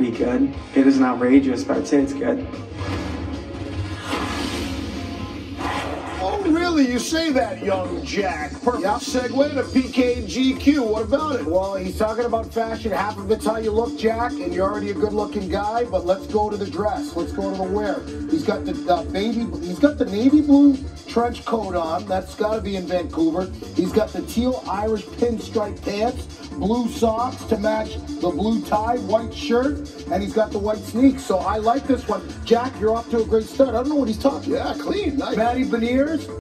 pretty good. It isn't outrageous, but I'd say it's good. Oh, really? You say that, young Jack. Perfect yep. segue to PKGQ. What about it? Well, he's talking about fashion. Half of it's how you look, Jack, and you're already a good-looking guy. But let's go to the dress. Let's go to the wear. He's got the uh, baby. He's got the navy blue trench coat on. That's got to be in Vancouver. He's got the teal Irish pinstripe pants, blue socks to match the blue tie, white shirt, and he's got the white sneaks. So I like this one. Jack, you're off to a great start. I don't know what he's talking. Yeah, clean. Nice. Matty Beniers,